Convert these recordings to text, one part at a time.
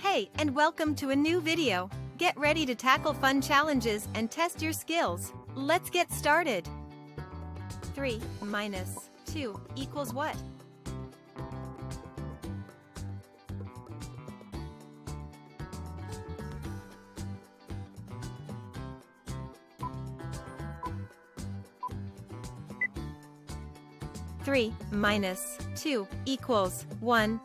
Hey, and welcome to a new video. Get ready to tackle fun challenges and test your skills. Let's get started. 3 minus 2 equals what? Three minus two equals one.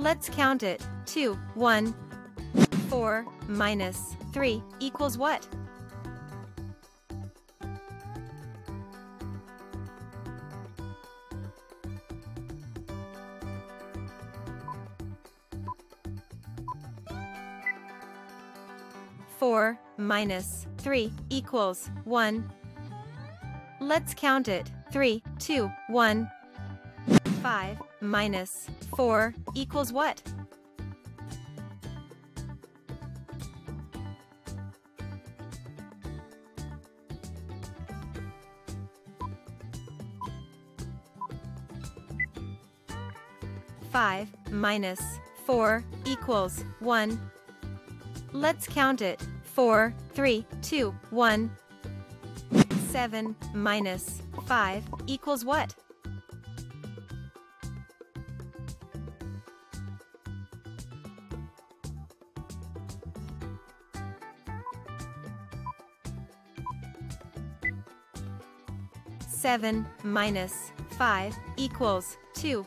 Let's count it. Two, one. Four minus three equals what? Four minus three equals one. Let's count it. Three, two, one. Five minus four equals what? Five minus four equals one. Let's count it. Four, three, two, one. Seven minus five equals what? Seven minus five equals two.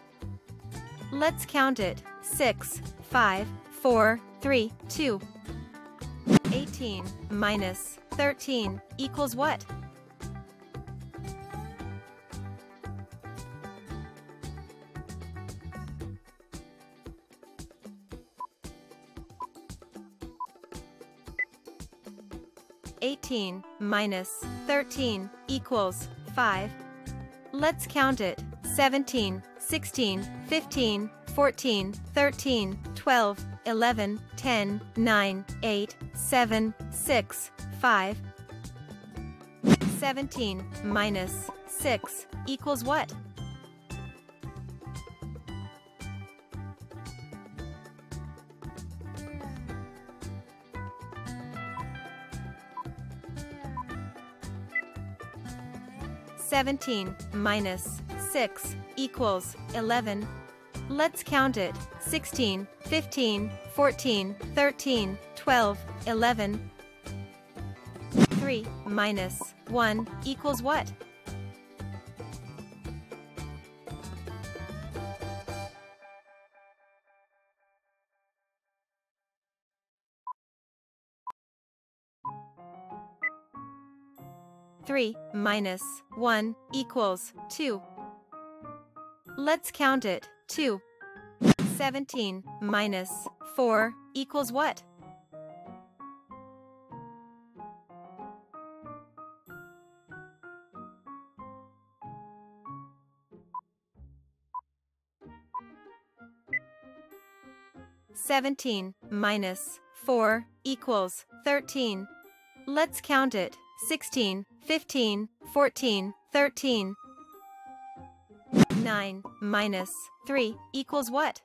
Let's count it. Six, five, four, three, two. Eighteen minus thirteen equals what? Eighteen minus thirteen equals five. Let's count it. 17, 16, 15, 14, 13, 12, 11, 10, 9, 8, 7, 6, 5. 17 minus 6 equals what? Seventeen minus six equals eleven. Let's count it. 16, 15, 14, 13, 12, 11. 3 minus 1 equals what? Three minus one equals two. Let's count it. Two. Seventeen minus four equals what? Seventeen minus four equals thirteen. Let's count it. 16, 15, 14, 13. 9 minus 3 equals what?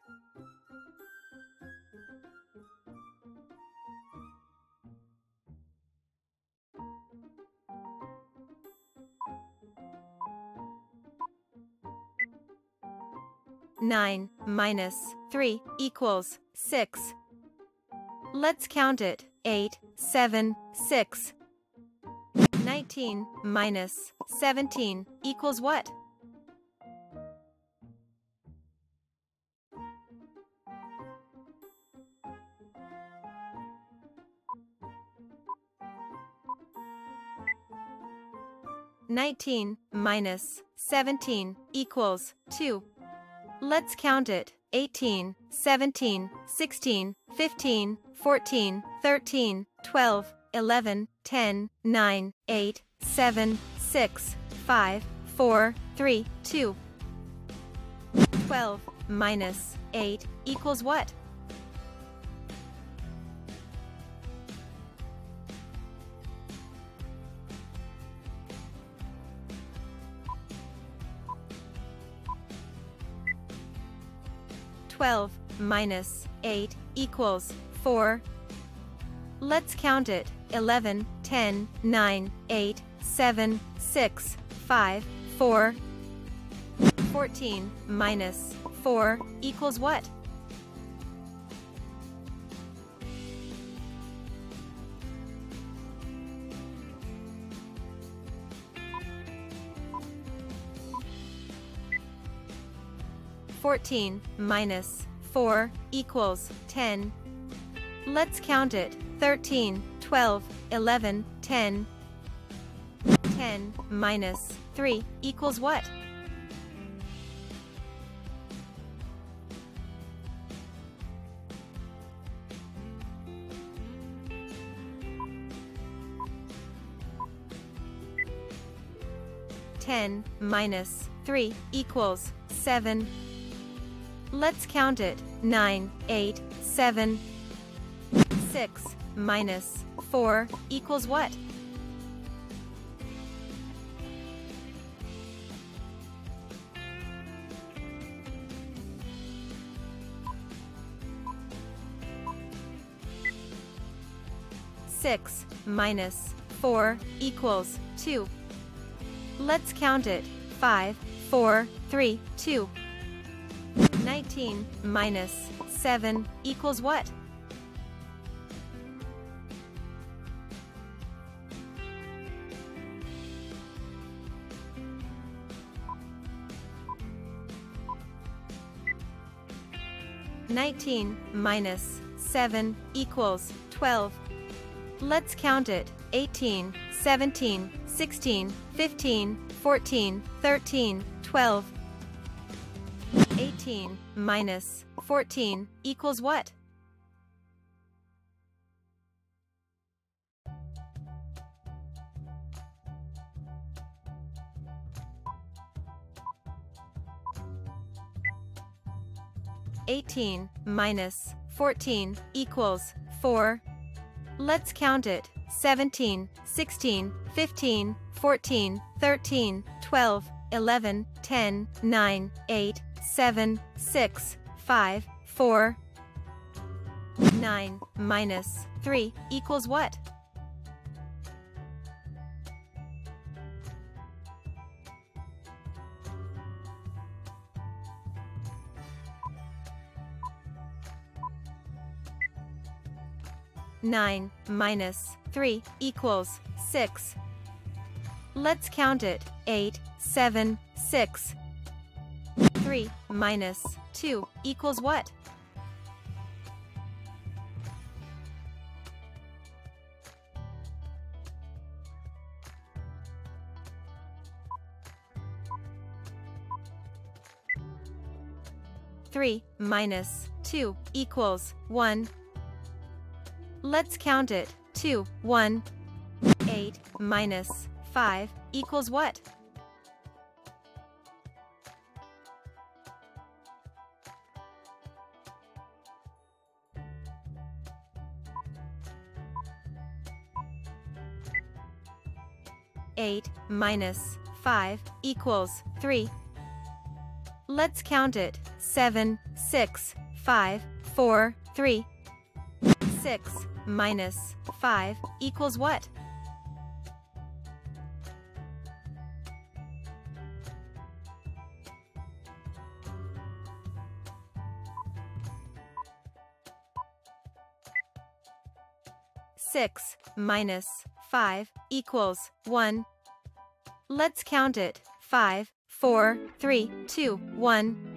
Nine minus three equals six. Let's count it. Eight, seven, six. 19 minus 17 equals what? Nineteen minus seventeen equals two. Let's count it. 18, 17, 16, 15, 14, 13, 12, 11, 10, 9, 8, 7, 6, 5, 4, 3, 2. 12 minus 8 equals what? Twelve minus 8 equals 4. Let's count it 11, 10, 9, 8, 7, 6, 5, 4. 14 minus 4 equals what? Fourteen minus four equals ten. Let's count it. 13, 12, 11, 10. 10 minus 3 equals what? Ten minus three equals seven. Let's count it. Nine, eight, seven. Six minus 4 equals what? Six minus four equals two. Let's count it. Five, four, three, two. Nineteen minus seven equals what? 19 minus 7 equals 12. Let's count it 18, 17, 16, 15, 14, 13, 12. 18 minus 14 equals what? 18 minus 14 equals 4. Let's count it. 17, 16, 15, 14, 13, 12, 11, 10, 9, 8, 7, 6, 5, 4. 9 minus 3 equals what? 9 minus 3 equals 6. Let's count it. 8, 7, 6. 3 minus 2 equals what? Three minus two equals one. Let's count it. 2, 1, 8 minus 5 equals what? Eight minus five equals three. Let's count it. Seven, six, five, four, three. Six minus 5 equals what? Six minus five equals one. Let's count it. Five, four, three, two, one.